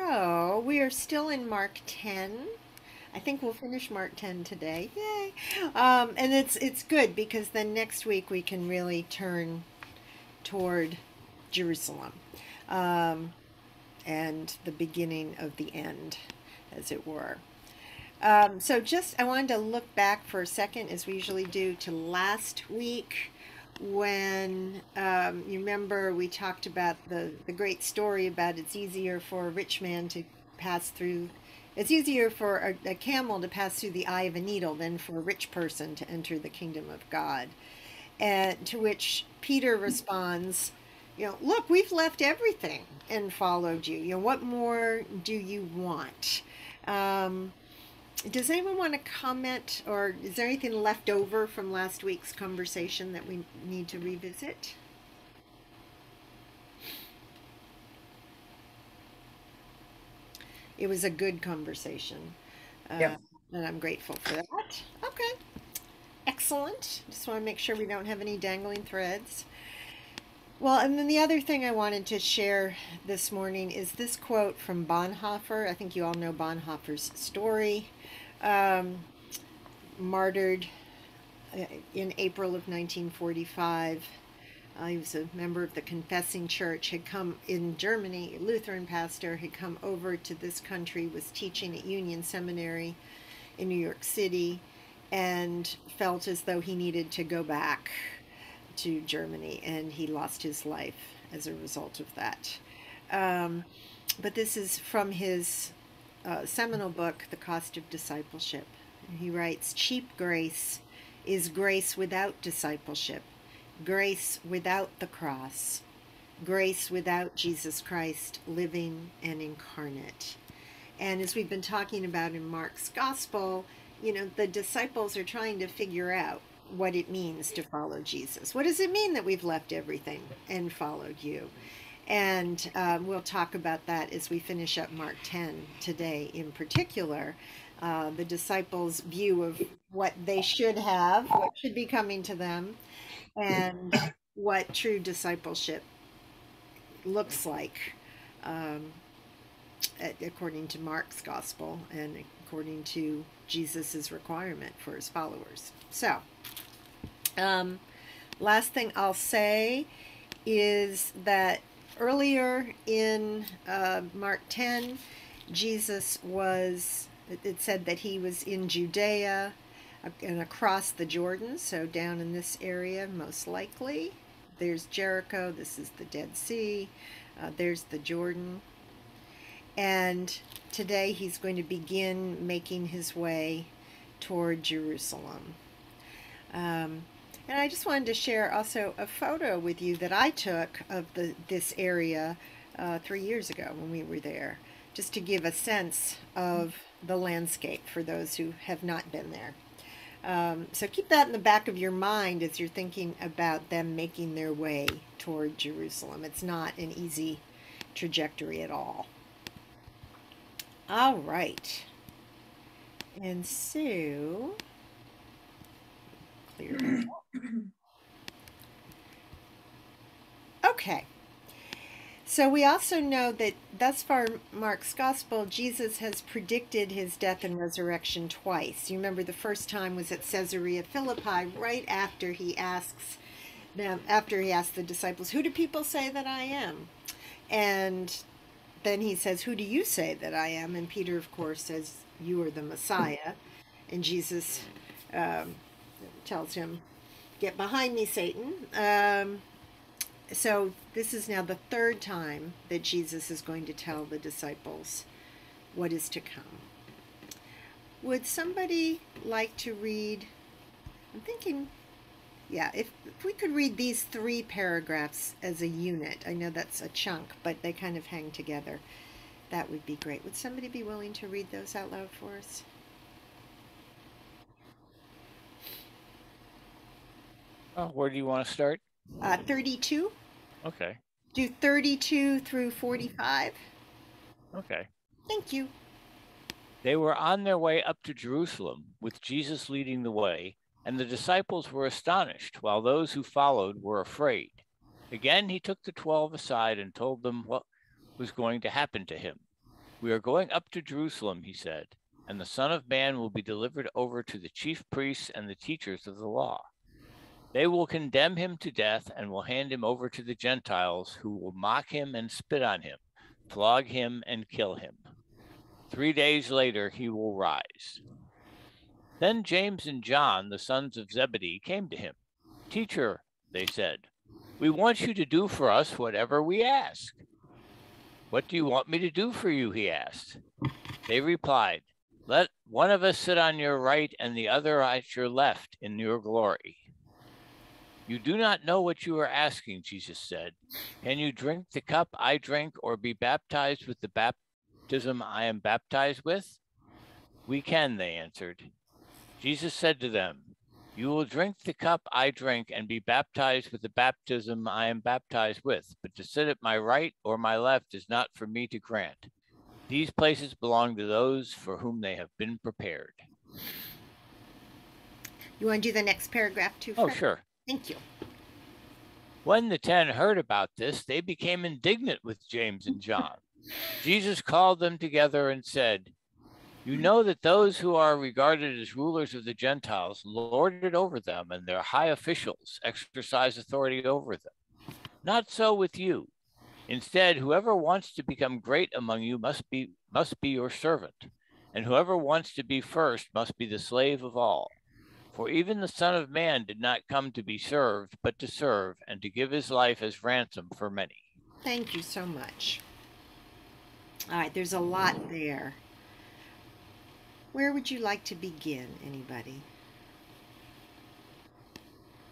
So we are still in Mark 10. I think we'll finish Mark 10 today. Yay. Um, and it's it's good because then next week we can really turn toward Jerusalem um, and the beginning of the end, as it were. Um, so just I wanted to look back for a second, as we usually do, to last week when um, you remember we talked about the, the great story about it's easier for a rich man to pass through it's easier for a, a, camel to pass through the eye of a needle than for a rich person to enter the kingdom of god. And to which peter responds you know look we've left everything and followed you. You know what more do you want? Um, does anyone want to comment or is there anything left over from last week's conversation that we need to revisit? It was a good conversation. Uh. And I'm grateful for that. Okay. Excellent. Just want to make sure we don't have any dangling threads. Well, and then the other thing I wanted to share this morning is this quote from Bonhoeffer. I think you all know Bonhoeffer's story. Um, martyred uh, in April of 1945. Uh, he was a member of the Confessing Church, had come in Germany, Lutheran pastor, had come over to this country, was teaching at Union Seminary in New York City, and felt as though he needed to go back to Germany, and he lost his life as a result of that. Um, but this is from his uh, seminal book, The Cost of Discipleship. He writes Cheap grace is grace without discipleship, grace without the cross, grace without Jesus Christ living and incarnate. And as we've been talking about in Mark's gospel, you know, the disciples are trying to figure out what it means to follow Jesus. What does it mean that we've left everything and followed you? And um, we'll talk about that as we finish up Mark 10 today, in particular. Uh, the disciples' view of what they should have, what should be coming to them, and what true discipleship looks like um, according to Mark's gospel and according to Jesus's requirement for his followers. So, um, last thing I'll say is that earlier in uh, Mark 10, Jesus was, it said that he was in Judea and across the Jordan, so down in this area, most likely. There's Jericho, this is the Dead Sea, uh, there's the Jordan. And today he's going to begin making his way toward Jerusalem. Um, and I just wanted to share also a photo with you that I took of the this area uh, three years ago when we were there, just to give a sense of the landscape for those who have not been there. Um, so keep that in the back of your mind as you're thinking about them making their way toward Jerusalem. It's not an easy trajectory at all. All right. And so, okay. So we also know that thus far Mark's gospel, Jesus has predicted his death and resurrection twice. You remember the first time was at Caesarea Philippi, right after he asks them, after he asks the disciples, "Who do people say that I am?" And then he says, "Who do you say that I am?" And Peter, of course, says, "You are the Messiah." And Jesus um, tells him, Get behind me, Satan. Um, so this is now the third time that Jesus is going to tell the disciples what is to come. Would somebody like to read? I'm thinking, yeah, if, if we could read these three paragraphs as a unit, I know that's a chunk, but they kind of hang together. That would be great. Would somebody be willing to read those out loud for us? Oh, where do you want to start? Uh, 32. Okay. Do 32 through 45. Okay. Thank you. They were on their way up to Jerusalem, with Jesus leading the way, and the disciples were astonished, while those who followed were afraid. Again, he took the twelve aside and told them what was going to happen to him. We are going up to Jerusalem, he said, and the Son of Man will be delivered over to the chief priests and the teachers of the law. They will condemn him to death and will hand him over to the Gentiles, who will mock him and spit on him, flog him and kill him. Three days later, he will rise. Then James and John, the sons of Zebedee, came to him. Teacher, they said, we want you to do for us whatever we ask. What do you want me to do for you? He asked. They replied, Let one of us sit on your right and the other at your left in your glory. You do not know what you are asking, Jesus said. Can you drink the cup I drink or be baptized with the baptism I am baptized with? We can, they answered. Jesus said to them, You will drink the cup I drink and be baptized with the baptism I am baptized with, but to sit at my right or my left is not for me to grant. These places belong to those for whom they have been prepared. You want to do the next paragraph too? Oh, sure. Thank you. When the ten heard about this, they became indignant with James and John. Jesus called them together and said, You know that those who are regarded as rulers of the Gentiles lord it over them, and their high officials exercise authority over them. Not so with you. Instead, whoever wants to become great among you must be must be your servant, and whoever wants to be first must be the slave of all. For even the Son of Man did not come to be served, but to serve, and to give his life as ransom for many. Thank you so much. All right, there's a lot there. Where would you like to begin, anybody?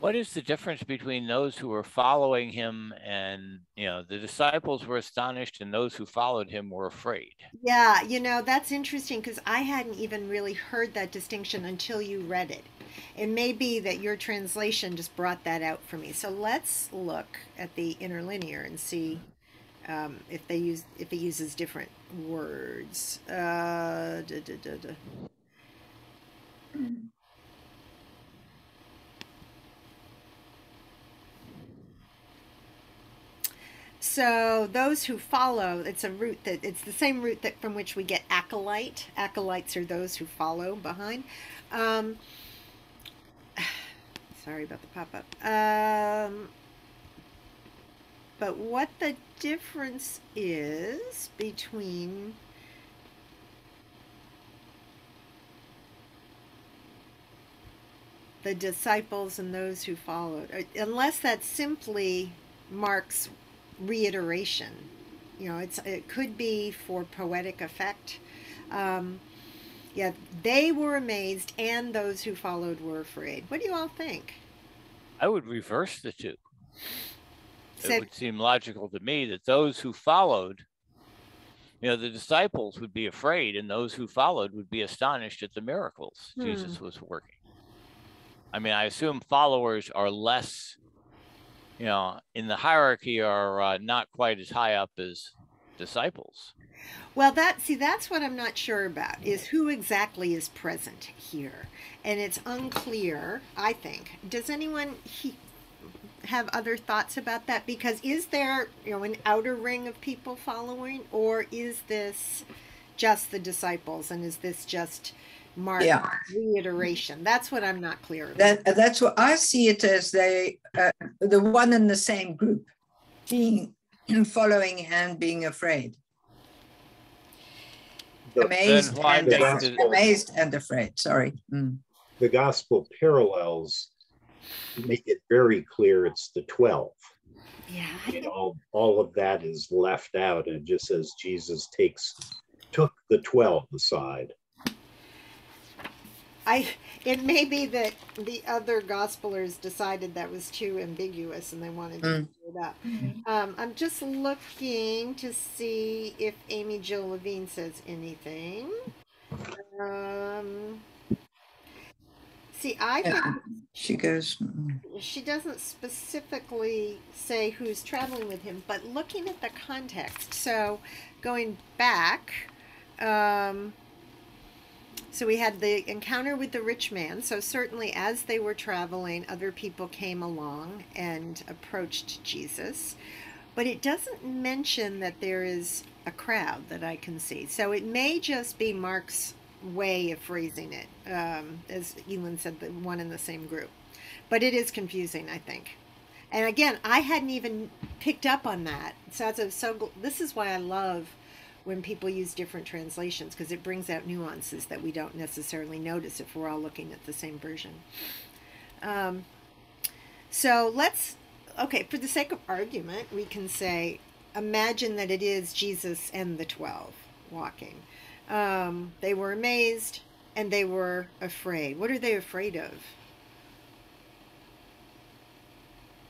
What is the difference between those who were following him and, you know, the disciples were astonished and those who followed him were afraid? Yeah, you know, that's interesting because I hadn't even really heard that distinction until you read it. It may be that your translation just brought that out for me. So let's look at the interlinear and see um, if they use if it uses different words. Uh, da, da, da, So those who follow, it's a root that it's the same root that from which we get acolyte. Acolytes are those who follow behind. Um, sorry about the pop up. Um, but what the difference is between the disciples and those who followed, uh, unless that simply marks reiteration. You know, it's it could be for poetic effect. Um, yeah, they were amazed, and those who followed were afraid. What do you all think? I would reverse the two. it would seem logical to me that those who followed, you know, the disciples would be afraid, and those who followed would be astonished at the miracles hmm. Jesus was working. I mean, I assume followers are less you know, in the hierarchy are uh, not quite as high up as disciples. Well, that see, that's what I'm not sure about is who exactly is present here, and it's unclear. I think. Does anyone he, have other thoughts about that? Because is there, you know, an outer ring of people following, or is this just the disciples, and is this just mark yeah. reiteration. That's what I'm not clear about. That, that's what I see it as they uh, the one and the same group being following and being afraid. The, amazed, and, gospel, amazed and afraid. Sorry. Mm. The gospel parallels make it very clear it's the 12. Yeah. You know, all of that is left out and just says Jesus takes took the 12 aside. I it may be that the other gospelers decided that was too ambiguous and they wanted to mm. it up. Mm-hmm. Um, I'm just looking to see if Amy Jill Levine says anything. Um, see, I yeah, she goes. She doesn't specifically say who's traveling with him, but looking at the context. So, going back. Um, so we had the encounter with the rich man. So certainly as they were traveling, other people came along and approached Jesus. but it doesn't mention that there is a crowd that I can see. So it may just be Mark's way of phrasing it, um, as Elin said, the one in the same group. But it is confusing, I think. And again, I hadn't even picked up on that. So so this is why I love when people use different translations because it brings out nuances that we don't necessarily notice if we're all looking at the same version. Um, so let's, okay, for the sake of argument, we can say, imagine that it is Jesus and the 12 walking. Um, they were amazed and they were afraid. What are they afraid of?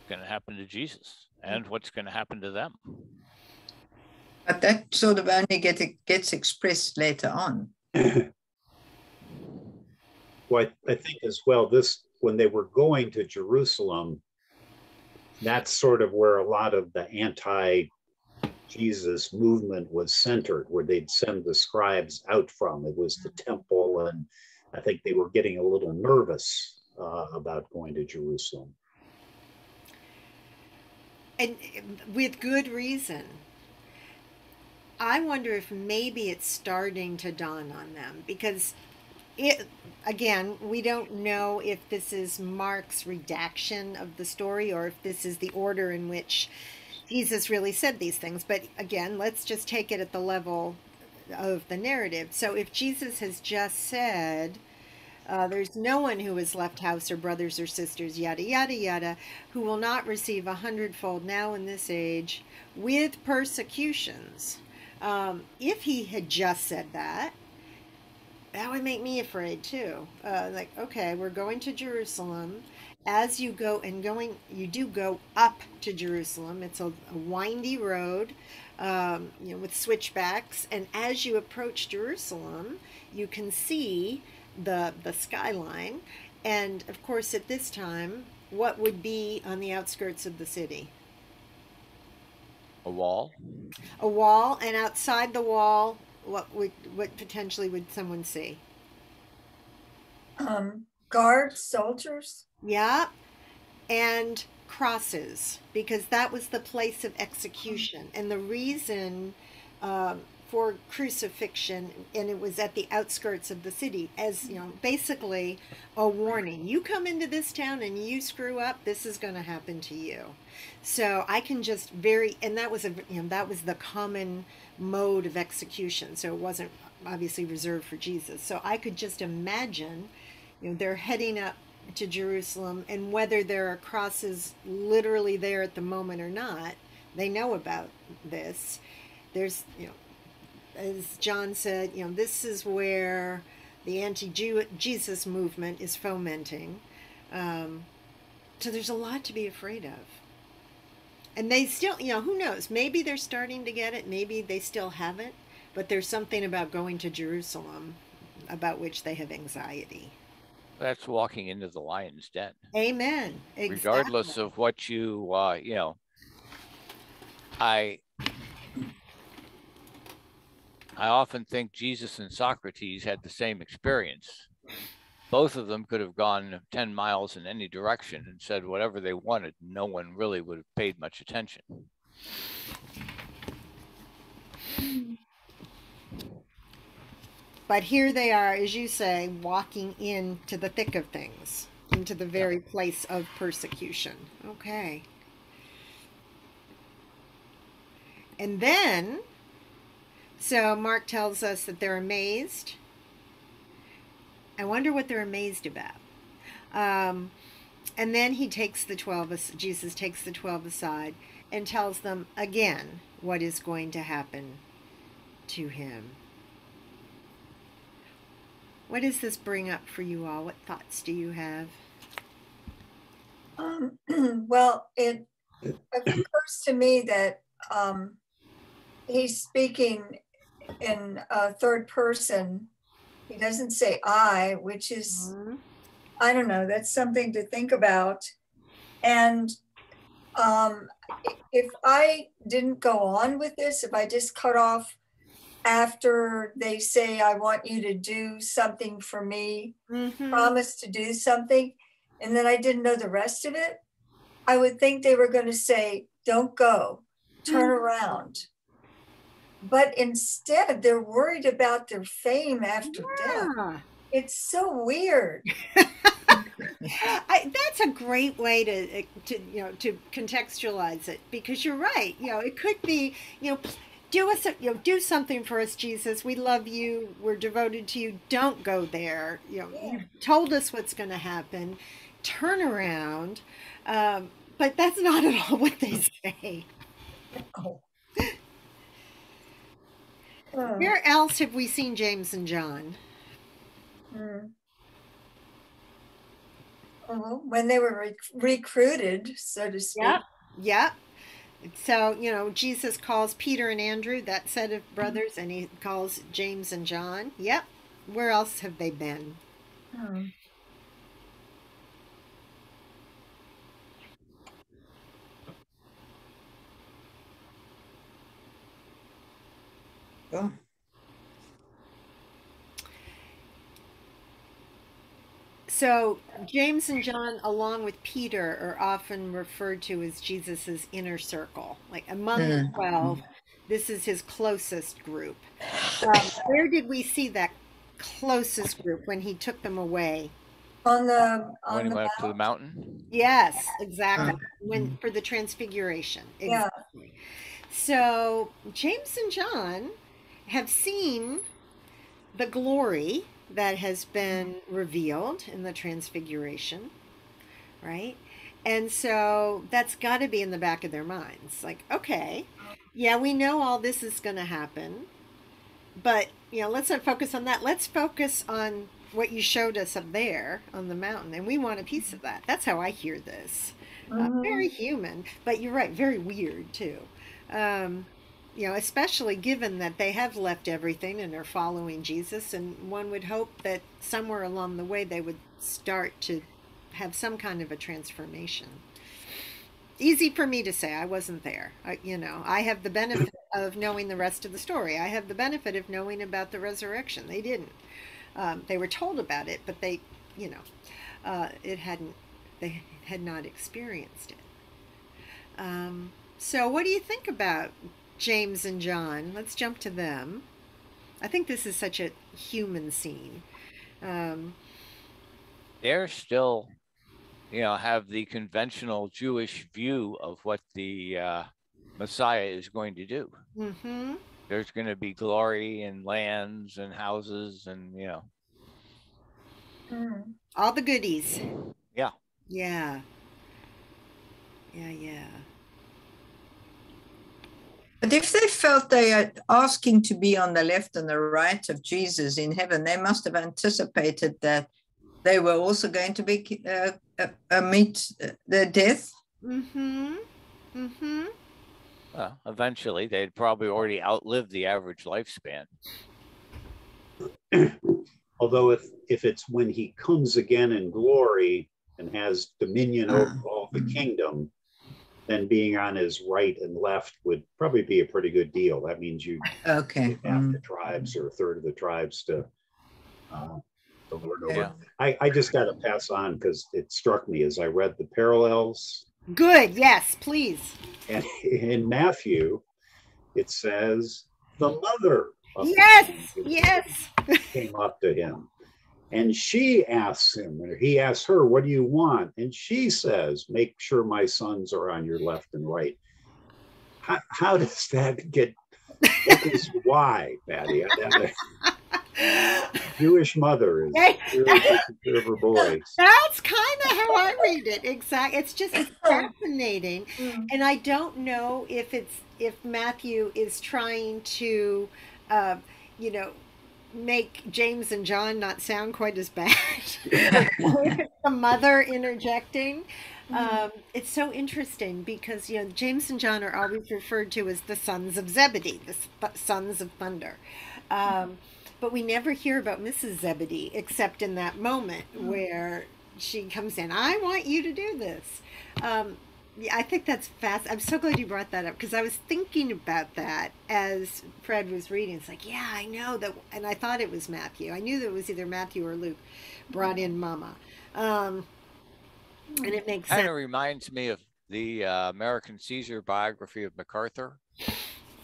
Going to happen to Jesus and what's going to happen to them. But that sort of only get, gets expressed later on. well, I, I think as well, this when they were going to Jerusalem, that's sort of where a lot of the anti Jesus movement was centered, where they'd send the scribes out from. It was the temple, and I think they were getting a little nervous uh, about going to Jerusalem. And with good reason. I wonder if maybe it's starting to dawn on them because it again, we don't know if this is Mark's redaction of the story or if this is the order in which Jesus really said these things. But again, let's just take it at the level of the narrative. So if Jesus has just said, uh, there's no one who has left house or brothers or sisters, yada, yada, yada, who will not receive a hundredfold now in this age with persecutions. Um, if he had just said that, that would make me afraid too. Uh, like, okay, we're going to Jerusalem as you go and going, you do go up to Jerusalem. It's a, a windy road, um, you know, with switchbacks. And as you approach Jerusalem, you can see the the skyline. And of course, at this time, what would be on the outskirts of the city? A wall. A wall, and outside the wall, what would what potentially would someone see? Um, guards, soldiers. Yeah. And crosses, because that was the place of execution. And the reason um, for crucifixion, and it was at the outskirts of the city, as you know, basically a warning. You come into this town and you screw up, this is going to happen to you. So I can just very, and that was a, you know, that was the common mode of execution. So it wasn't obviously reserved for Jesus. So I could just imagine, you know, they're heading up to Jerusalem, and whether there are crosses literally there at the moment or not, they know about this. There's, you know, as John said, you know, this is where the anti-Jesus movement is fomenting. Um, so there's a lot to be afraid of. And they still, you know, who knows? Maybe they're starting to get it. Maybe they still haven't. But there's something about going to Jerusalem about which they have anxiety. That's walking into the lion's den. Amen. Exactly. Regardless of what you, uh, you know, I, I often think Jesus and Socrates had the same experience. Both of them could have gone 10 miles in any direction and said whatever they wanted. No one really would have paid much attention. But here they are, as you say, walking into the thick of things, into the very place of persecution. Okay. And then, so Mark tells us that they're amazed. I wonder what they're amazed about. Um, and then he takes the 12, Jesus takes the 12 aside and tells them again what is going to happen to him. What does this bring up for you all? What thoughts do you have? Um, well, it occurs to me that um, he's speaking in a third person. He doesn't say I, which is, mm-hmm. I don't know, that's something to think about. And um, if I didn't go on with this, if I just cut off after they say, I want you to do something for me, mm-hmm. promise to do something, and then I didn't know the rest of it, I would think they were going to say, Don't go. turn around. But instead, they're worried about their fame after death. It's so weird. I, that's a great way to, to you know to contextualize it because you're right. You know, it could be you know do us a, you know do something for us, Jesus. We love you. We're devoted to you. Don't go there. You know, Yeah. you told us what's going to happen. Turn around. Um, but that's not at all what they say. Oh. Uh, Where else have we seen James and John? mm. Well, when they were rec- recruited, so to speak. Yep. Yep. So, you know, Jesus calls Peter and Andrew, that set of brothers, and he calls James and John. Yep. Where else have they been? Hmm. So, James and John, along with Peter, are often referred to as Jesus's inner circle. Like among the Mm. 12, this is his closest group. Um, where did we see that closest group when he took them away? On the on When he the went up to the mountain. Yes, exactly. When for the transfiguration. Yeah. So James and John have seen the glory that has been revealed in the transfiguration, right? And so that's got to be in the back of their minds. Like, okay, yeah, we know all this is going to happen, but you know, let's not focus on that. Let's focus on what you showed us up there on the mountain, and we want a piece of that. That's how I hear this. Uh, very human, but you're right, very weird too. Um, you know, especially given that they have left everything and are following Jesus, and one would hope that somewhere along the way they would start to have some kind of a transformation. Easy for me to say, I wasn't there. I, you know, I have the benefit of knowing the rest of the story. I have the benefit of knowing about the resurrection. They didn't. Um, they were told about it, but they, you know, uh, it hadn't. They had not experienced it. Um, so, what do you think about James and John? Let's jump to them. I think this is such a human scene. Um, They're still, you know, have the conventional Jewish view of what the uh, Messiah is going to do. hmm There's going to be glory and lands and houses and, you know, Hmm. All the goodies. Yeah. Yeah. Yeah, yeah. But if they felt they are asking to be on the left and the right of Jesus in heaven, they must have anticipated that they were also going to be uh, uh, uh, meet uh, their death. Mm-hmm. Mm-hmm. well, eventually they'd probably already outlived the average lifespan. Although if if it's when he comes again in glory and has dominion over all the kingdom, then being on his right and left would probably be a pretty good deal. That means you Okay. half mm. the tribes or a third of the tribes to uh, the Lord over. Yeah. I, I just got to pass on because it struck me as I read the parallels. Good. Yes, please. And in Matthew, it says the mother of Yes. Yes. came up to him. And she asks him, or he asks her, What do you want? And she says, Make sure my sons are on your left and right. How, how does that get? What is why, Patty? Jewish mother is Hey. really of her boys. That's kind of how I read it. Exactly. It's just it's fascinating. Hmm. and I don't know if it's if Matthew is trying to, uh, you know, make James and John not sound quite as bad. or if it's the mother interjecting. Um, it's so interesting because you know James and John are always referred to as the sons of Zebedee, the sons of thunder. Um, but we never hear about Mrs. Zebedee except in that moment where she comes in. I want you to do this. Um, yeah, I think that's fast. I'm so glad you brought that up because I was thinking about that as Fred was reading. It's like, yeah, I know that, and I thought it was Matthew. I knew that it was either Matthew or Luke brought in Mama, um, and it makes Kind sense. of reminds me of the uh, American Caesar biography of MacArthur,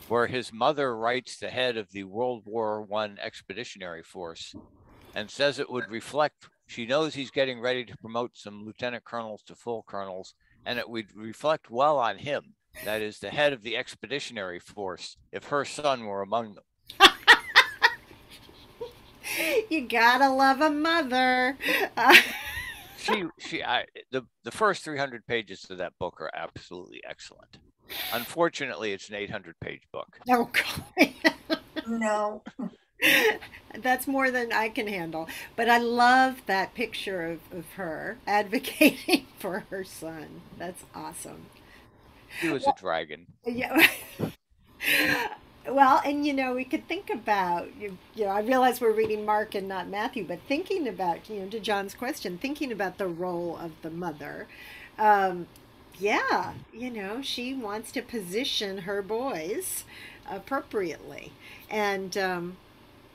where his mother writes the head of the World War One expeditionary force and says it would reflect. She knows he's getting ready to promote some lieutenant colonels to full colonels, and it would reflect well on him. That is the head of the expeditionary force if her son were among them. you gotta love a mother. Uh, she she I the the first 300 pages of that book are absolutely excellent. Unfortunately, it's an 800 page book. oh God. No. That's more than I can handle. But I love that picture of, of her advocating for her son. That's awesome. He was a dragon. Yeah. well, and you know, we could think about you, you know, I realize we're reading Mark and not Matthew, but thinking about, you know, to John's question, thinking about the role of the mother. Um, yeah, you know, she wants to position her boys appropriately. And um,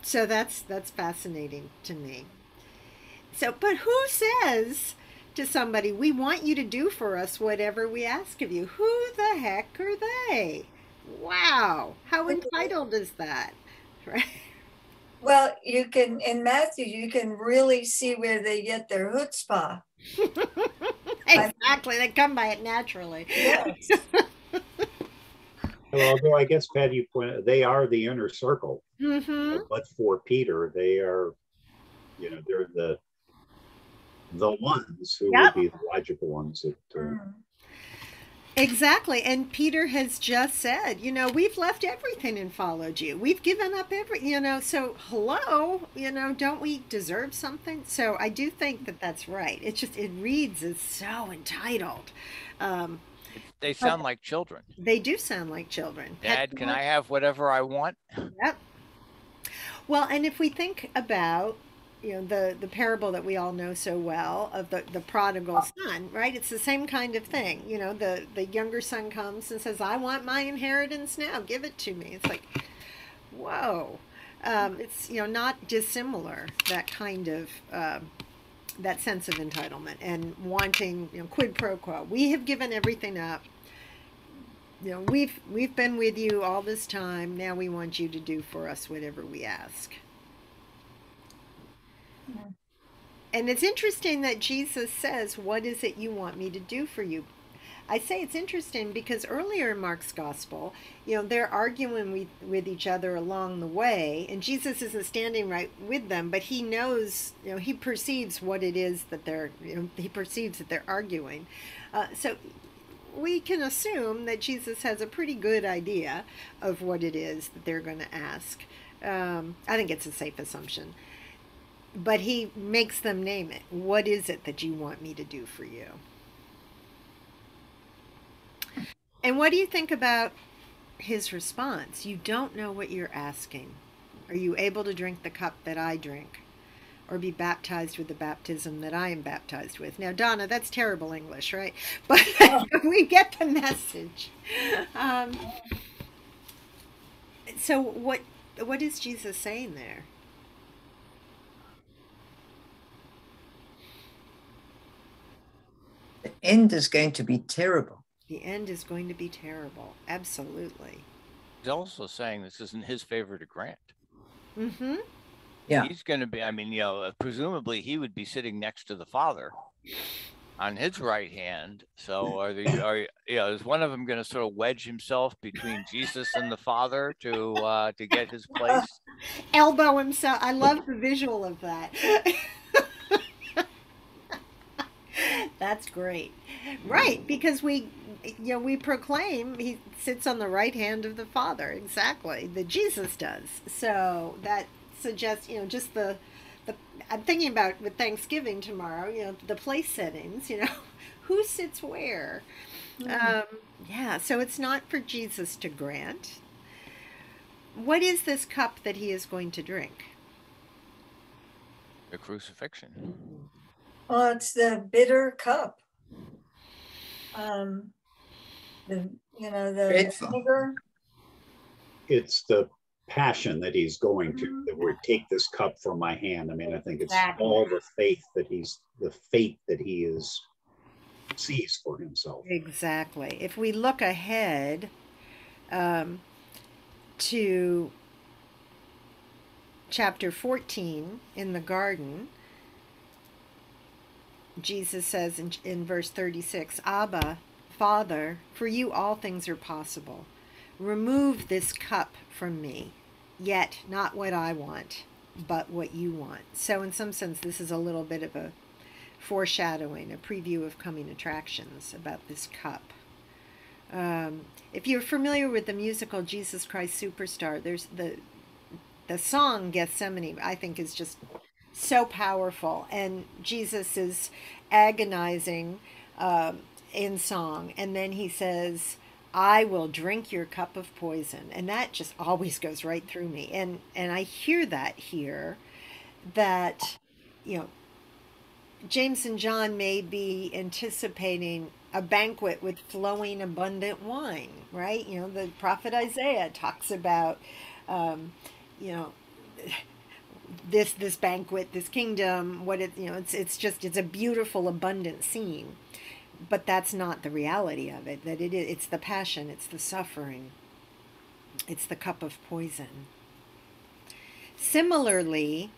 so that's that's fascinating to me. So, but who says to somebody, "We want you to do for us whatever we ask of you"? Who the heck are they? Wow, how entitled is that? Right? Well, you can in Matthew, you can really see where they get their chutzpah. exactly, they come by it naturally. Yes. Well, although I guess Pat, you point they are the inner circle, hmm but for Peter, they are, you know, they're the the ones who Yep. would be the logical ones that. Uh, Mm. Exactly. And Peter has just said, you know, we've left everything and followed you. We've given up every, you know, so hello, you know, don't we deserve something? So I do think that that's right. It's just, it reads as so entitled. Um, They sound like children. they do sound like children. Dad, can I have whatever I want? Yep. Well, and if we think about you know the the parable that we all know so well of the the prodigal son, right? It's the same kind of thing. You know, the the younger son comes and says, "I want my inheritance now. Give it to me." It's like, whoa. Um, it's you know not dissimilar that kind of um that sense of entitlement and wanting you know quid pro quo. We have given everything up you know we've we've been with you all this time. Now we want you to do for us whatever we ask. Mhm. and it's interesting that jesus says what is it you want me to do for you? I say it's interesting because earlier in mark's gospel you know they're arguing with, with each other along the way and jesus isn't standing right with them but he knows you know he perceives what it is that they're you know he perceives that they're arguing. Uh, so we can assume that Jesus has a pretty good idea of what it is that they're going to ask. Um, I think it's a safe assumption. But he makes them name it. What is it that you want me to do for you? And what do you think about his response? You don't know what you're asking. Are you able to drink the cup that I drink? Or be baptized with the baptism that I am baptized with. Now, Donna, that's terrible English, right? But we get the message. Um, so, what what is Jesus saying there? The end is going to be terrible. The end is going to be terrible. Absolutely. He's also saying this isn't his favor to grant. Mm-hmm. Yeah. He's going to be, I mean, you know, uh, presumably he would be sitting next to the father on his right hand. So are the, are, you know, is one of them going to sort of wedge himself between Jesus and the father to, uh, to get his place? Elbow himself. I love the visual of that. That's great. Right, because we you know, we proclaim he sits on the right hand of the Father, exactly. That Jesus does. So that suggests, you know, just the the I'm thinking about with Thanksgiving tomorrow, you know, the place settings, you know, who sits where. Um, yeah, so it's not for Jesus to grant. What is this cup that he is going to drink? The crucifixion. Well, it's the bitter cup. Um, the you know the Dreadful. vinegar. it's the passion that he's going to that would take this cup from my hand. I mean, I think it's Exactly. all the faith that he's the fate that he is sees for himself. Exactly. If we look ahead um, to chapter 14 in the garden, Jesus says in, in verse 36 Abba, Father, for you all things are possible. Remove this cup from me, yet not what I want, but what you want. So, in some sense, this is a little bit of a foreshadowing, a preview of coming attractions about this cup. Um, if you're familiar with the musical Jesus Christ Superstar, there's the the song Gethsemane. I think is just so powerful, and Jesus is agonizing um, in song, and then he says, "I will drink your cup of poison," and that just always goes right through me, and and I hear that here, that you know James and John may be anticipating a banquet with flowing abundant wine, right? You know, the prophet Isaiah talks about, um, you know, this this banquet, this kingdom. What it, you know, it's it's just it's a beautiful, abundant scene, but that's not the reality of it. That it is, it's the passion, it's the suffering, it's the cup of poison. Similarly,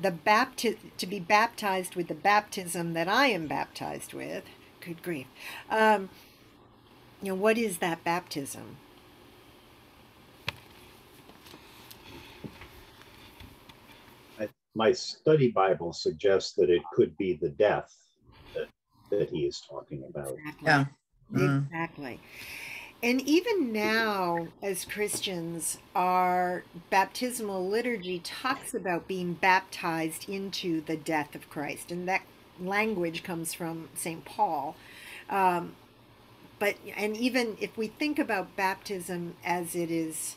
the bapti- to be baptized with the baptism that I am baptized with. Good grief. Um, you know, what is that baptism? My study Bible suggests that it could be the death that, that he is talking about. Exactly. Yeah. Mm. Exactly. And even now, as Christians, our baptismal liturgy talks about being baptized into the death of Christ. And that language comes from St. Paul. Um, but, and even if we think about baptism as it is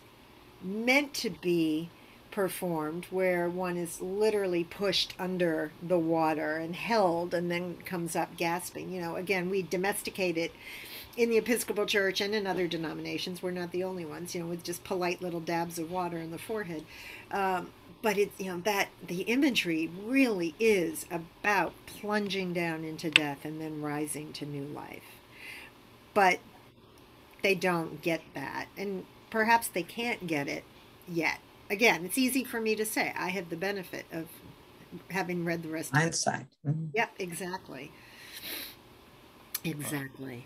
meant to be performed, where one is literally pushed under the water and held and then comes up gasping, you know, again, we domesticate it in the Episcopal Church and in other denominations, we're not the only ones, you know, with just polite little dabs of water in the forehead. Um, but it, you know, that the imagery really is about plunging down into death and then rising to new life. But they don't get that, and perhaps they can't get it yet. Again, it's easy for me to say. I have the benefit of having read the rest. of it. Hindsight. Mhm. Yep, exactly. Exactly.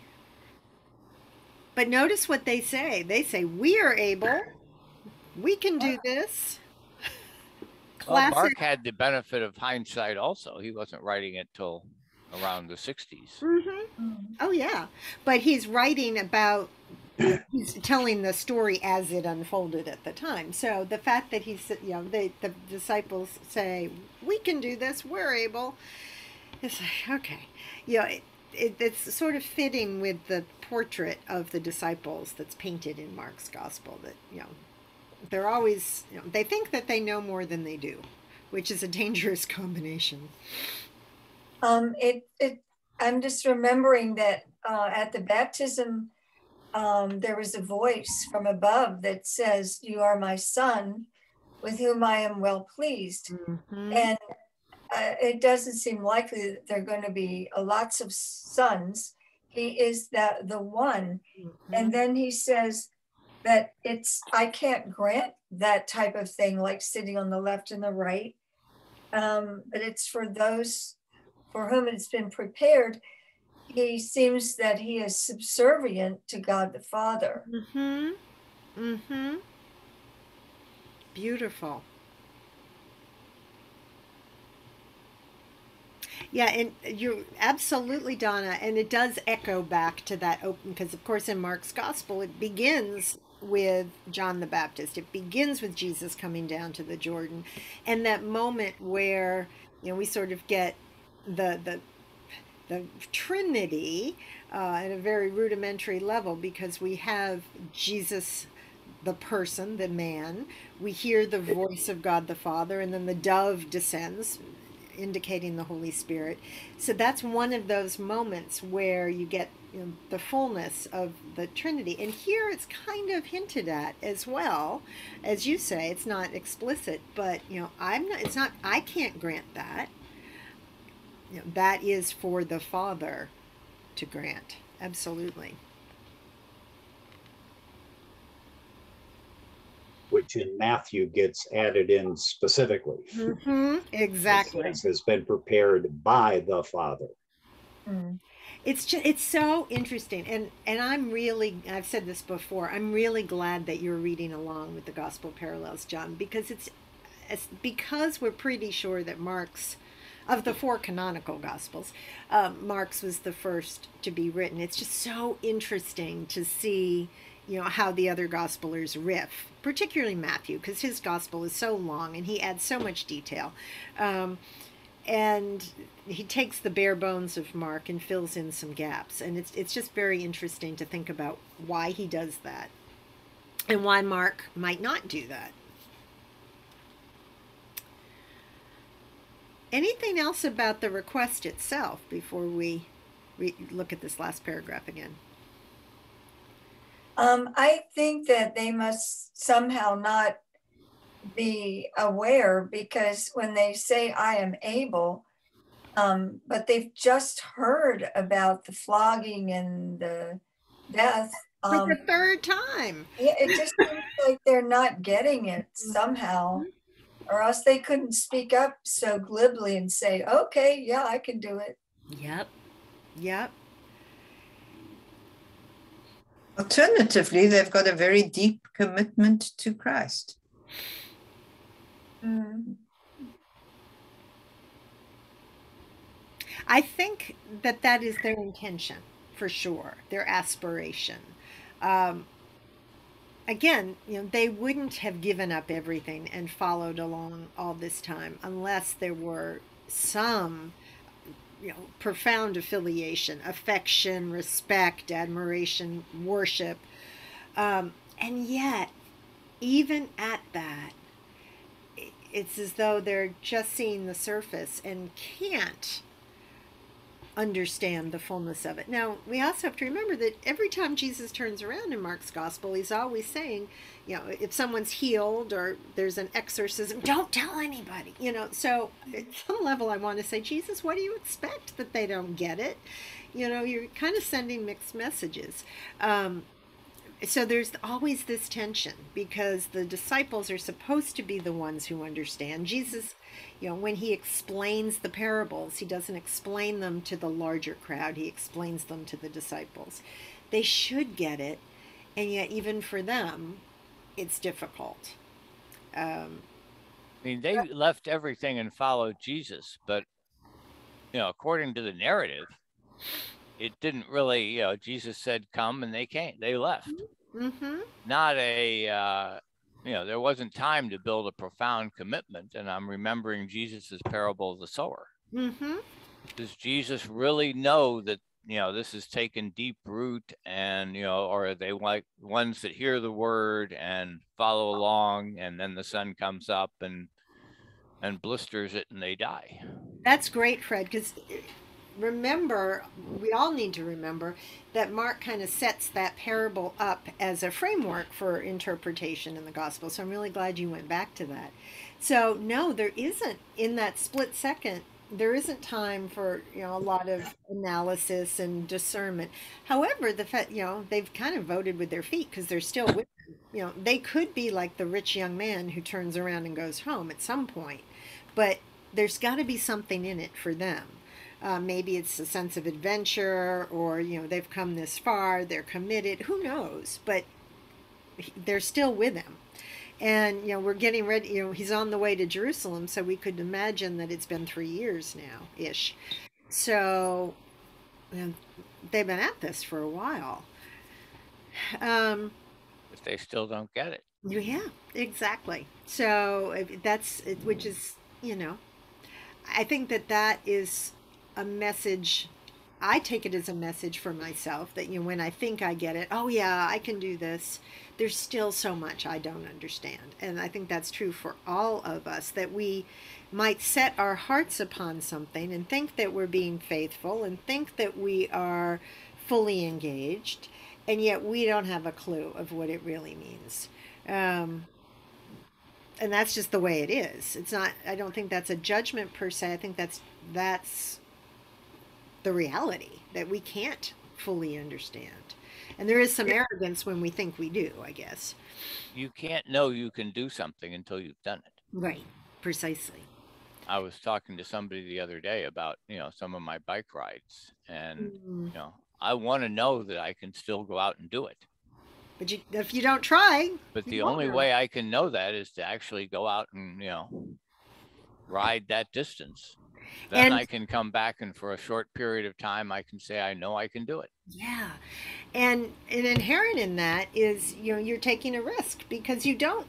But notice what they say. They say, We are able, we can do this. Well, Mark had the benefit of hindsight also. He wasn't writing it till around the 60s. Mm -hmm. Oh, yeah. But he's writing about, he's telling the story as it unfolded at the time. So the fact that he's, you know, they, the disciples say, We can do this, we're able. It's like, okay. You know, it, it, it's sort of fitting with the portrait of the disciples that's painted in Mark's gospel that, you know, they're always, you know, they think that they know more than they do, which is a dangerous combination. Um, it, it, I'm just remembering that uh, at the baptism, um, there was a voice from above that says, You are my son, with whom I am well pleased. Mhm. And uh, it doesn't seem likely that there are going to be uh, lots of sons. He is the, the one. Mhm. And then he says that it's, I can't grant that type of thing, like sitting on the left and the right. Um, but it's for those for whom it's been prepared. He seems that he is subservient to God the Father. Mm-hmm. Mm-hmm. Beautiful. Yeah, and you're absolutely Donna, and it does echo back to that open because of course in Mark's gospel it begins with John the Baptist. It begins with Jesus coming down to the Jordan and that moment where you know we sort of get the the the Trinity uh, at a very rudimentary level because we have Jesus, the person, the man. We hear the voice of God the Father, and then the dove descends, indicating the Holy Spirit. So that's one of those moments where you get you know, the fullness of the Trinity. And here it's kind of hinted at as well. As you say, it's not explicit, but you know, I'm not, it's not, I can't grant that you know, that is for the Father to grant. Absolutely. which in Matthew gets added in specifically. Mm-hmm. Exactly. It has been prepared by the Father. Mm. It's just it's so interesting, and and I'm really I've said this before. I'm really glad that you're reading along with the gospel parallels, John, because it's, it's because we're pretty sure that Mark's of the four canonical gospels, um, Mark's was the first to be written. It's just so interesting to see you know how the other gospelers riff particularly matthew because his gospel is so long and he adds so much detail. Um, and he takes the bare bones of mark and fills in some gaps. And it's, it's just very interesting to think about why he does that and why mark might not do that anything else about the request itself before we re- look at this last paragraph again? Um, I think that they must somehow not be aware because when they say I am able, um, but they've just heard about the flogging and the death. for Um, the third time. Yeah, it just seems like they're not getting it somehow, or else they couldn't speak up so glibly and say, "Okay, yeah, I can do it." Yep. Yep. Alternatively, they've got a very deep commitment to Christ. Mm. I think that that is their intention for sure, their aspiration. Um, again, you know, they wouldn't have given up everything and followed along all this time unless there were some, you know, profound affiliation, affection, respect, admiration, worship. Um, and yet, even at that, it's as though they're just seeing the surface and can't understand the fullness of it. Now, we also have to remember that every time Jesus turns around in Mark's gospel, he's always saying, you know, if someone's healed or there's an exorcism, don't tell anybody, you know. So, at some level, I want to say, Jesus, what do you expect that they don't get it? You know, you're kind of sending mixed messages. Um, so there's always this tension because the disciples are supposed to be the ones who understand. Jesus, you know, when he explains the parables, he doesn't explain them to the larger crowd, he explains them to the disciples. They should get it, and yet, even for them, it's difficult. Um, I mean, they left everything and followed Jesus, but you know, according to the narrative, it didn't really. You know, Jesus said, "Come," and they came. They left. mm-hmm. Not a. Uh, you know, there wasn't time to build a profound commitment. And I'm remembering Jesus's parable of the sower. Mm-hmm. Does Jesus really know that you know this has taken deep root, and you know, or are they like ones that hear the word and follow along, and then the sun comes up and and blisters it, and they die? That's great, Fred, because remember, we all need to remember that Mark kind of sets that parable up as a framework for interpretation in the gospel. So I'm really glad you went back to that. So, no, there isn't in that split second. There isn't time for you know a lot of analysis and discernment. However, the fact you know they've kind of voted with their feet because they're still with them. You know they could be like the rich young man who turns around and goes home at some point, but there's got to be something in it for them. Uh, maybe it's a sense of adventure, or you know they've come this far, they're committed. Who knows? But they're still with him, and you know we're getting ready. You know he's on the way to Jerusalem, so we could imagine that it's been three years now, ish. So you know, they've been at this for a while. Um, If they still don't get it, yeah, exactly. So that's which is you know, I think that that is a message. I take it as a message for myself that you know when I think I get it, oh yeah, I can do this. There's still so much I don't understand, and I think that's true for all of us that we might set our hearts upon something and think that we're being faithful and think that we are fully engaged, and yet we don't have a clue of what it really means. Um, and that's just the way it is. It's not. I don't think that's a judgment per se. I think that's that's the reality. that we can't fully understand. And there is some arrogance when we think we do, I guess. You can't know you can do something until you've done it. Right, precisely. I was talking to somebody the other day about, you know, some of my bike rides and, Mm, you know, I want to know that I can still go out and do it. But you, if you don't try, But the only know. way I can know that is to actually go out and, you know, ride that distance. Then And- I can come back and for a short period of time I can say I know I can do it. Yeah. And and inherent in that is, you know, you're taking a risk because you don't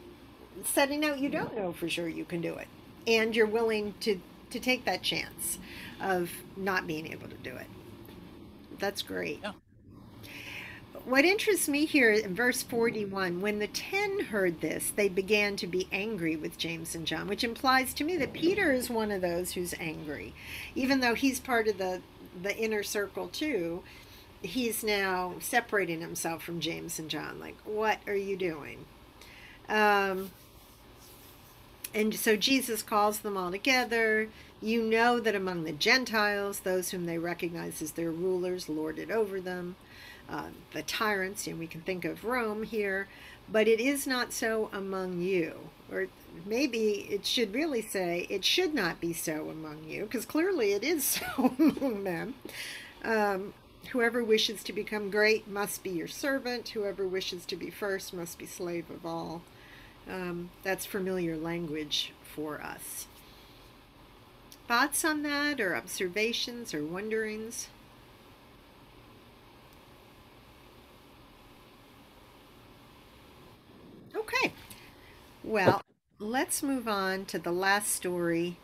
setting out you don't know for sure you can do it. And you're willing to to take that chance of not being able to do it. That's great. Yeah. What interests me here in verse 41, when the ten heard this, they began to be angry with James and John, which implies to me that Peter is one of those who's angry. Even though he's part of the, the inner circle too, he's now separating himself from James and John. Like, what are you doing? Um, and so Jesus calls them all together. You know that among the Gentiles, those whom they recognize as their rulers lord it over them. Uh, the tyrants, and we can think of Rome here, but it is not so among you. Or maybe it should really say, it should not be so among you, because clearly it is so among them. Um, whoever wishes to become great must be your servant. Whoever wishes to be first must be slave of all. Um, that's familiar language for us. Thoughts on that, or observations, or wonderings? Okay. Well, let's move on to the last story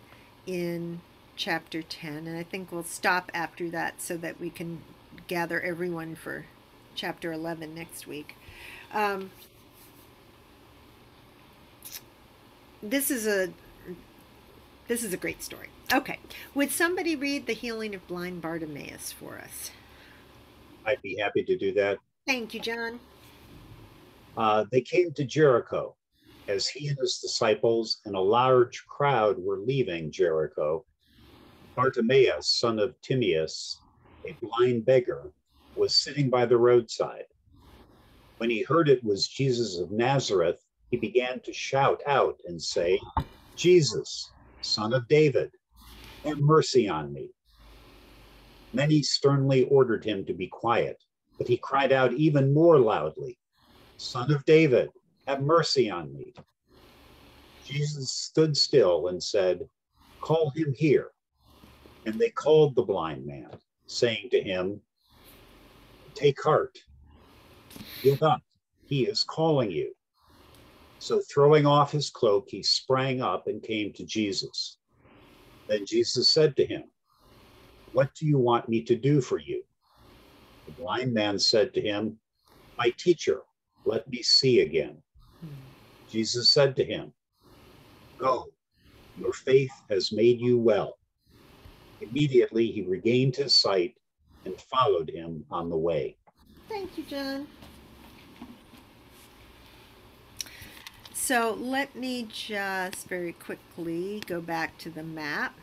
in chapter 10. And I think we'll stop after that so that we can gather everyone for chapter 11 next week. Um, this is a this is a great story. Okay, would somebody read the healing of blind Bartimaeus for us? I'd be happy to do that. Thank you, John. Uh, they came to Jericho as he and his disciples and a large crowd were leaving Jericho. Bartimaeus, son of Timaeus, a blind beggar, was sitting by the roadside. When he heard it was Jesus of Nazareth, he began to shout out and say, Jesus, son of David, have mercy on me. Many sternly ordered him to be quiet, but he cried out even more loudly, Son of David, have mercy on me. Jesus stood still and said, Call him here. And they called the blind man, saying to him, Take heart, get up, he is calling you. So throwing off his cloak, he sprang up and came to Jesus. Then Jesus said to him, What do you want me to do for you? The blind man said to him, My teacher, let me see again. Jesus said to him, Go, your faith has made you well. Immediately he regained his sight and followed him on the way. Thank you, John. So let me just very quickly go back to the map.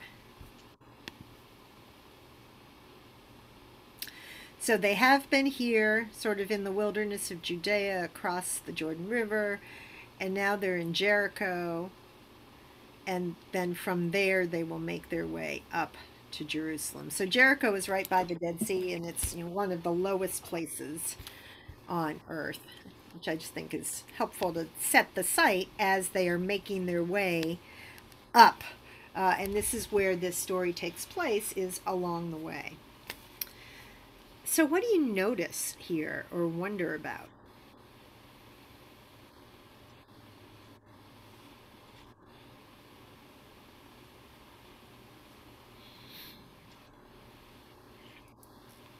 So they have been here, sort of in the wilderness of Judea across the Jordan River, and now they're in Jericho. And then from there, they will make their way up to Jerusalem. So Jericho is right by the Dead Sea, and it's you know, one of the lowest places on earth, which I just think is helpful to set the site as they are making their way up. Uh, and this is where this story takes place, is along the way. So, what do you notice here or wonder about?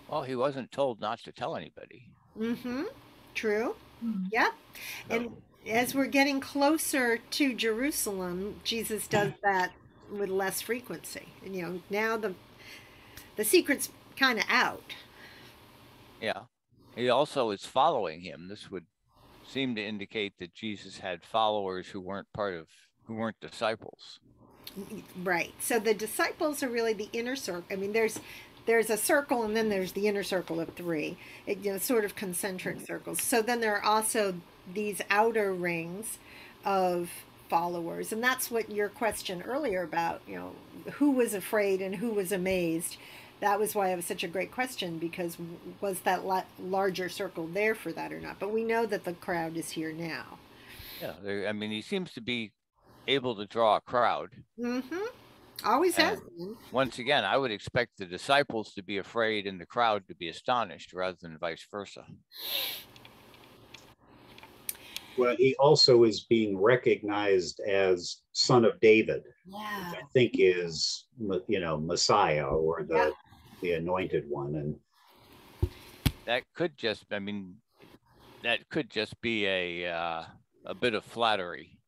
Well, he wasn't told not to tell anybody. Mm-hmm. True. Mhm. Yep. And as we're getting closer to Jerusalem, Jesus does that with less frequency. And you know, now the the secret's kind of out. Yeah. He also is following him. This would seem to indicate that Jesus had followers who weren't part of who weren't disciples. Right. So the disciples are really the inner circle. I mean, there's there's a circle and then there's the inner circle of three, it, you know, sort of concentric circles. So then there are also these outer rings of followers. And that's what your question earlier about, you know, who was afraid and who was amazed. That was why it was such a great question because was that la- larger circle there for that or not? But we know that the crowd is here now. Yeah, I mean, he seems to be able to draw a crowd. Mm-hmm. Always has been. once again, I would expect the disciples to be afraid and the crowd to be astonished rather than vice versa. Well, he also is being recognized as son of David, Yeah. which I think is, you know, Messiah or the, Yeah. the anointed one. And That could just, I mean, that could just be a uh, a bit of flattery.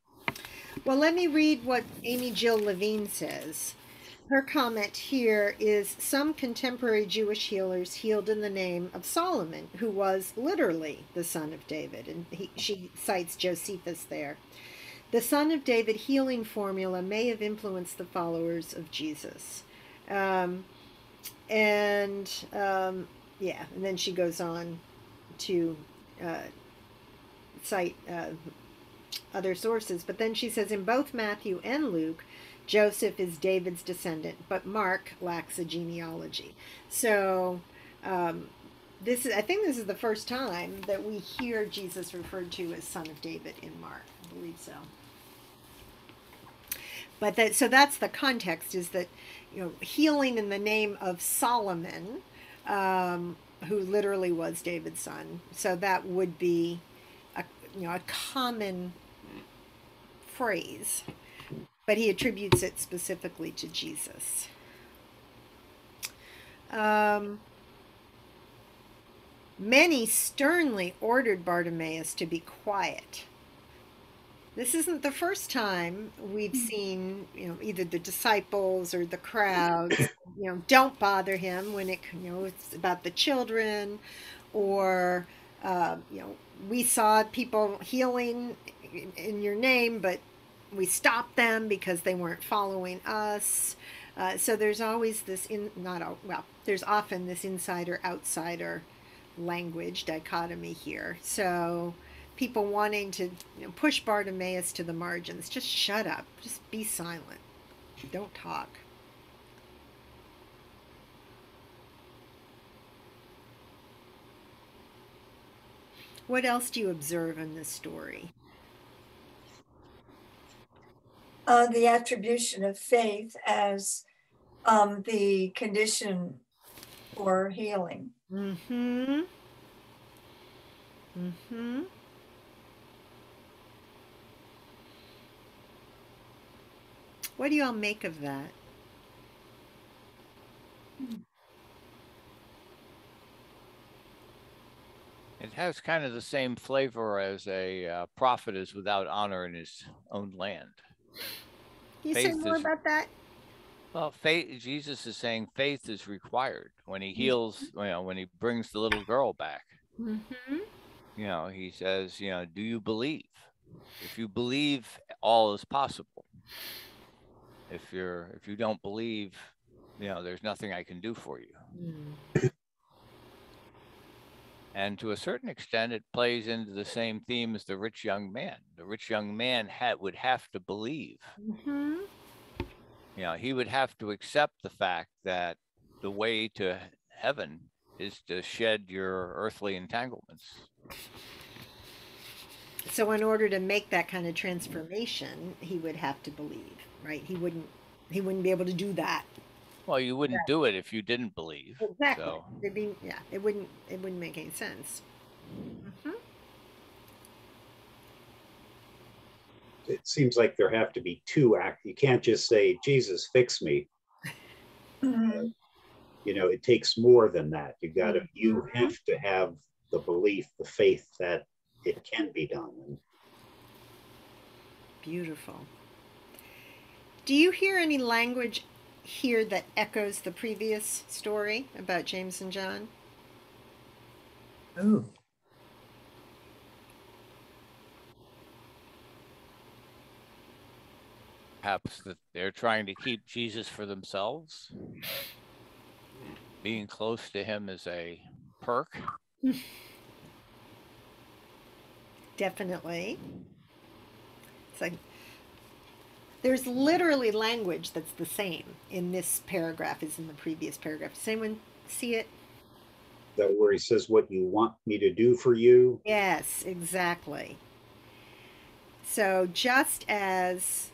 Well, let me read what Amy Jill Levine says. Her comment here is some contemporary Jewish healers healed in the name of Solomon, who was literally the son of David. And he, she cites Josephus there. The son of David healing formula may have influenced the followers of Jesus. Um, and um, yeah, and then she goes on to uh, cite uh, other sources. But then she says in both Matthew and Luke, Joseph is David's descendant, but Mark lacks a genealogy. So um, this is, I think, this is the first time that we hear Jesus referred to as son of David in Mark. I believe so. But that so that's the context is that you know healing in the name of Solomon, um, who literally was David's son. So that would be a you know a common phrase, but he attributes it specifically to Jesus. Um, many sternly ordered Bartimaeus to be quiet. This isn't the first time we've seen, you know, either the disciples or the crowd, you know, don't bother him when it, you know, it's about the children, or, uh, you know, we saw people healing in- your name, but we stopped them because they weren't following us. Uh, so there's always this in not all, well, there's often this insider outsider language dichotomy here. So people wanting to you know, push Bartimaeus to the margins, just shut up, just be silent, don't talk. What else do you observe in this story? Uh, the attribution of faith as um, the condition for healing. Mm-hmm. Mm-hmm. What do you all make of that? It has kind of the same flavor as a uh, prophet is without honor in his own land. Can you say more is- about that? Well, faith. Jesus is saying faith is required when he heals. You know, when he brings the little girl back. Mm-hmm. You know, he says, you know, do you believe? If you believe, all is possible. If you're, if you don't believe, you know, there's nothing I can do for you. Mm. And to a certain extent, it plays into the same theme as the rich young man. The rich young man had would have to believe. Mm-hmm. You know, he would have to accept the fact that the way to heaven is to shed your earthly entanglements. So, in order to make that kind of transformation, he would have to believe, right? He wouldn't. He wouldn't be able to do that. Well, you wouldn't do it if you didn't believe. Exactly. So, It'd be yeah. It wouldn't. It wouldn't make any sense. hmm it seems like there have to be two act. You can't just say, Jesus, fix me. Mhm. You know, it takes more than that. You gotta, you have to have the belief, the faith that it can be done. Beautiful. Do you hear any language here that echoes the previous story about James and John? Oh, perhaps that they're trying to keep Jesus for themselves. being close to him is a perk. Definitely. It's like there's literally language that's the same in this paragraph as in the previous paragraph. Does anyone see it? That where he says, What you want me to do for you? Yes, exactly. So just as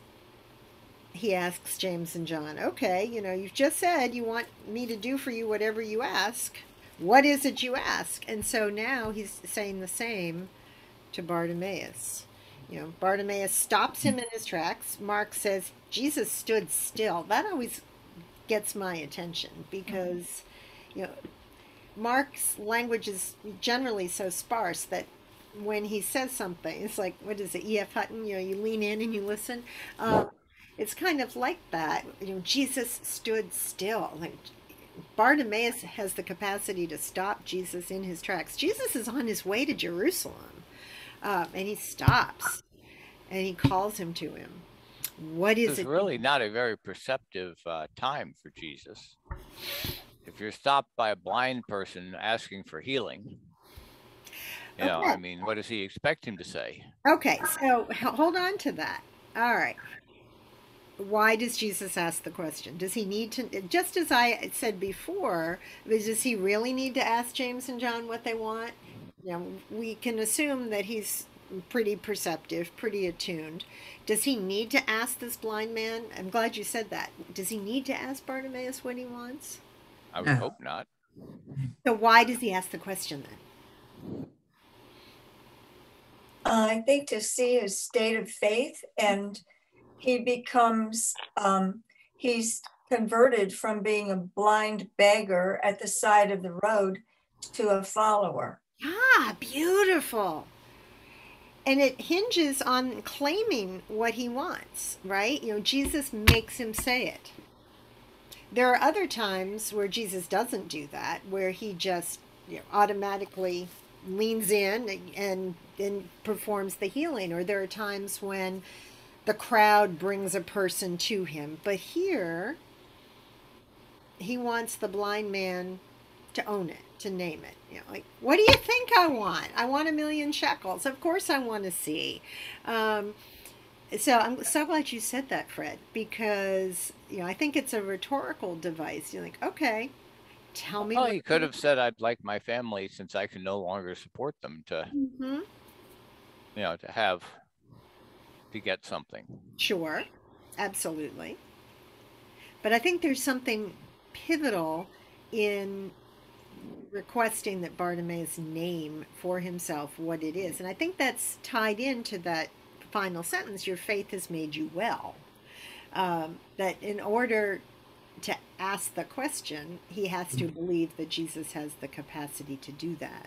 he asks James and John, okay, you know, you've just said you want me to do for you whatever you ask. What is it you ask? And so now he's saying the same to Bartimaeus. You know, Bartimaeus stops him in his tracks. Mark says, Jesus stood still. That always gets my attention because, you know, Mark's language is generally so sparse that when he says something, it's like, what is it, E.F. Hutton? You know, you lean in and you listen. Um, it's kind of like that. You know, Jesus stood still. Like Bartimaeus has the capacity to stop Jesus in his tracks. Jesus is on his way to Jerusalem, and he stops, and he calls him to him. What is it? Really not a very perceptive uh, time for Jesus. If you're stopped by a blind person asking for healing, you know, I mean, what does he expect him to say? Okay, so hold on to that. All right. Why does Jesus ask the question? Does he need to, just as I said before, does he really need to ask James and John what they want? You know, we can assume that he's pretty perceptive, pretty attuned. Does he need to ask this blind man? I'm glad you said that. Does he need to ask Bartimaeus what he wants? I would No. hope not. So why does he ask the question then? I think to see his state of faith and he becomes, um, he's converted from being a blind beggar at the side of the road to a follower. Ah, beautiful. And it hinges on claiming what he wants, right? You know, Jesus makes him say it. There are other times where Jesus doesn't do that, where he just you know, automatically leans in and and performs the healing. Or there are times when the crowd brings a person to him. But here, he wants the blind man to own it, to name it. You know, like, what do you think I want? I want a million shekels. Of course, I want to see. Um, so I'm so glad you said that, Fred, because you know I think it's a rhetorical device. You're like, okay, tell me. Well, he could have said, "I'd like my family, since I can no longer support them, to hmm you know, to have to get something." Sure, absolutely. But I think there's something pivotal in requesting that Bartimaeus name for himself what it is. And I think that's tied into that final sentence your faith has made you well. Um, that in order to ask the question, he has to believe that Jesus has the capacity to do that.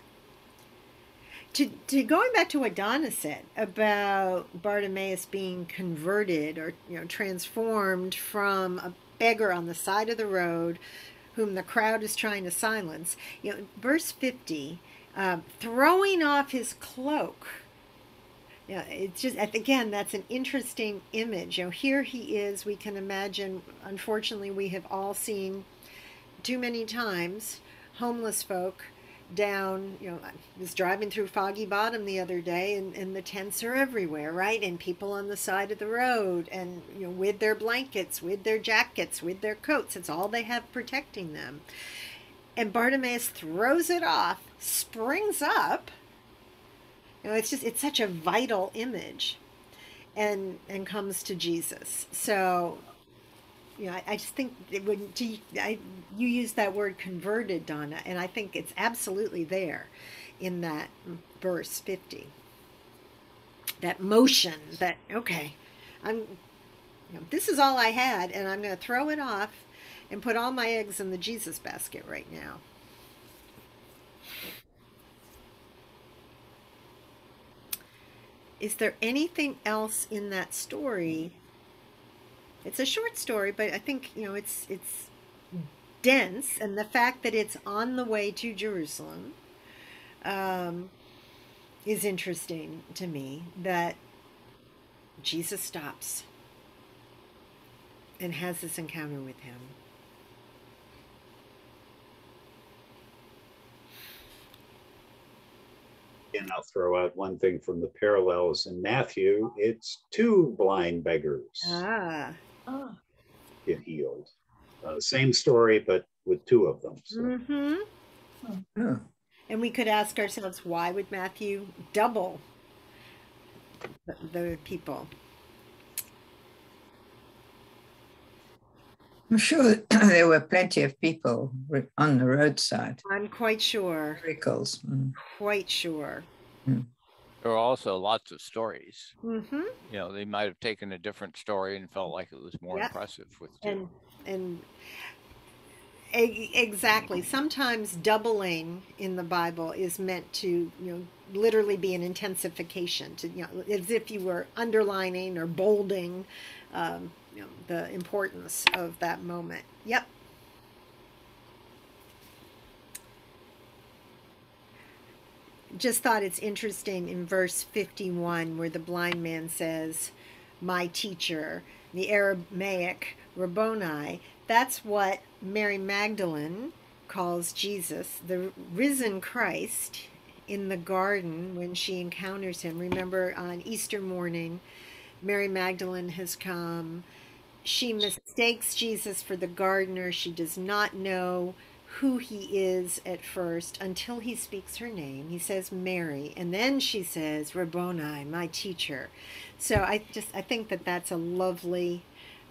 To, to going back to what Donna said about Bartimaeus being converted or you know transformed from a beggar on the side of the road whom the crowd is trying to silence, you know, verse 50, um, throwing off his cloak. Yeah, it's just again that's an interesting image. You know, here he is. We can imagine. Unfortunately, we have all seen too many times homeless folk down. You know, I was driving through Foggy Bottom the other day, and, and the tents are everywhere, right? And people on the side of the road, and you know, with their blankets, with their jackets, with their coats. It's all they have protecting them. And Bartimaeus throws it off, springs up. You know, it's just it's such a vital image, and and comes to Jesus. So, know, I, just think it would. To, I you use that word converted, Donna, and I think it's absolutely there, in that verse fifty. That motion. That okay, I'm. You know, this is all I had, and I'm going to throw it off, and put all my eggs in the Jesus basket right now. Is there anything else in that story? It's a short story, but I think, you know, it's, it's dense. And the fact that it's on the way to Jerusalem um, is interesting to me that Jesus stops and has this encounter with him. And I'll throw out one thing from the parallels. In Matthew, it's two blind beggars. Ah, Oh, get healed. Uh, same story, but with two of them. So, Mm-hmm. Oh, And we could ask ourselves, why would Matthew double the, the people? I'm sure there were plenty of people on the roadside. I'm quite sure, Miracles. Mm. quite sure. There are also lots of stories. Mm-hmm. You know, they might have taken a different story and felt like it was more Yeah. impressive with two. And and exactly. Sometimes doubling in the Bible is meant to, you know, literally be an intensification to, you know, as if you were underlining or bolding, um, you know, the importance of that moment. Yep. Just thought it's interesting in verse 51 where the blind man says, My teacher, the Aramaic Rabboni, that's what Mary Magdalene calls Jesus, the risen Christ in the garden when she encounters him. Remember on Easter morning, Mary Magdalene has come. She mistakes Jesus for the gardener. She does not know who he is at first until he speaks her name. He says Mary, and then she says Rabboni, my teacher. So I just I think that that's a lovely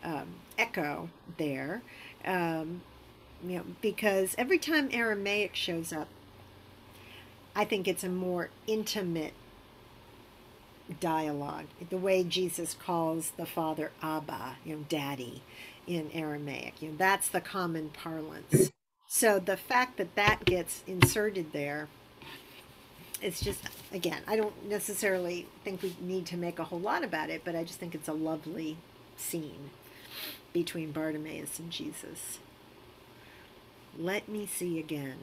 um, echo there, um, you know, because every time Aramaic shows up, I think it's a more intimate dialogue. The way Jesus calls the Father Abba, you know, Daddy, in Aramaic, you know, that's the common parlance. So the fact that that gets inserted there, it's just again, I don't necessarily think we need to make a whole lot about it, but I just think it's a lovely scene between Bartimaeus and Jesus. Let me see again.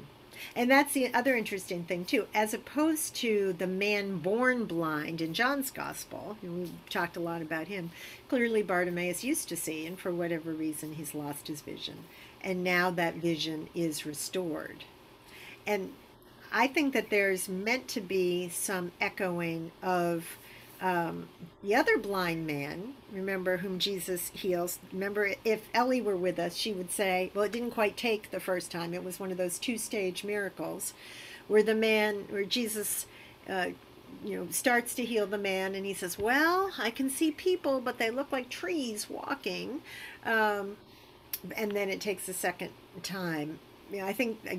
And that's the other interesting thing too. As opposed to the man born blind in John's gospel, we talked a lot about him. Clearly, Bartimaeus used to see, and for whatever reason, he's lost his vision, and now that vision is restored. And I think that there's meant to be some echoing of um, the other blind man, remember, whom Jesus heals. Remember, if Ellie were with us, she would say, Well, it didn't quite take the first time. It was one of those two stage miracles where the man, where Jesus, uh, you know, starts to heal the man and he says, Well, I can see people, but they look like trees walking. Um, and then it takes a second time. You know, I think uh,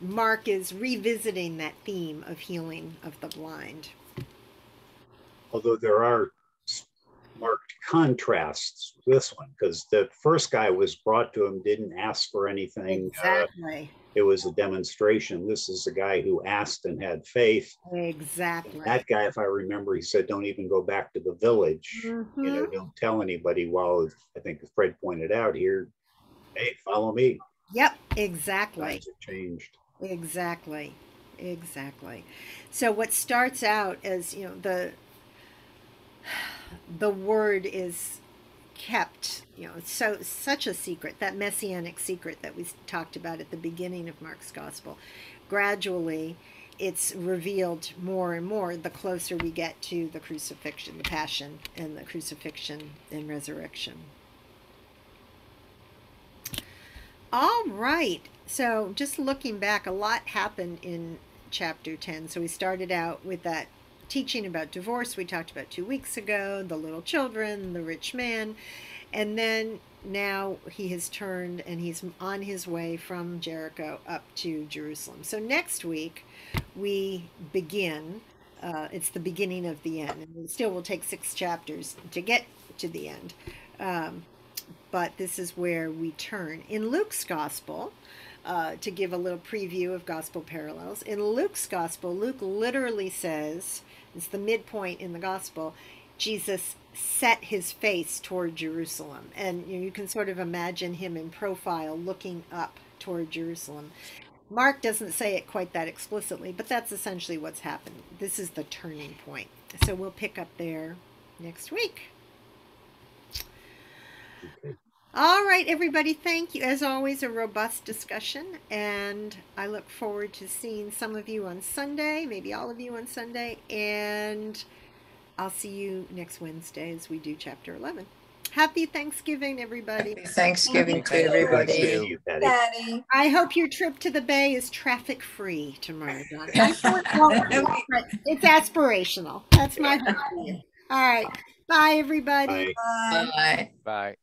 Mark is revisiting that theme of healing of the blind. although there are marked contrasts with this one because the first guy was brought to him, didn't ask for anything. Uh, Exactly. It was a demonstration. This is a guy who asked and had faith. Exactly. That guy, if I remember, he said, "Don't even go back to the village. You know, Mhm. don't tell anybody." While I think Fred pointed out here, "Hey, follow me." Yep, exactly. Times have changed. Exactly. Exactly. So what starts out as, you know, the the word is kept, you know, so such a secret, that messianic secret that we talked about at the beginning of Mark's gospel. Gradually it's revealed more and more the closer we get to the crucifixion, the passion and the crucifixion and resurrection. All right. So, just looking back, a lot happened in chapter 10. So, we started out with that teaching about divorce we talked about two weeks ago, the little children, the rich man. And then now he has turned and he's on his way from Jericho up to Jerusalem. So, next week we begin. Uh, it's the beginning of the end. And it still will take six chapters to get to the end. Um, but this is where we turn. In Luke's gospel, uh, to give a little preview of gospel parallels, in Luke's gospel, Luke literally says, it's the midpoint in the gospel, Jesus set his face toward Jerusalem. And you, know, you can sort of imagine him in profile looking up toward Jerusalem. Mark doesn't say it quite that explicitly, but that's essentially what's happened. This is the turning point. So we'll pick up there next week. Okay. All right, everybody, thank you. As always, a robust discussion, and I look forward to seeing some of you on Sunday, maybe all of you on Sunday, and I'll see you next Wednesday as we do chapter 11. Happy Thanksgiving, everybody. Happy Thanksgiving to everybody. Thank you, Patty. Patty. I hope your trip to the Bay is traffic free tomorrow. Don. I know it won't be, but it's aspirational. That's my hope. All right. Bye, everybody. Bye. Bye. Bye. Bye.